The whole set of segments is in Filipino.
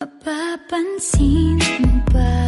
Mapapansin mo ba?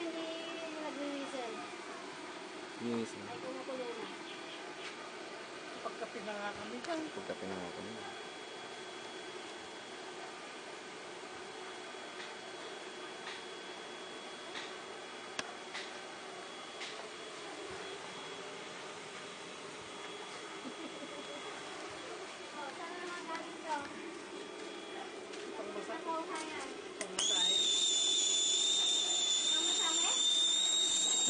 hindi nag-whistle. Yes. Ay, kumukulo na. Pagkape na nga kami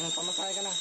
Hmm, pamasahe ka na.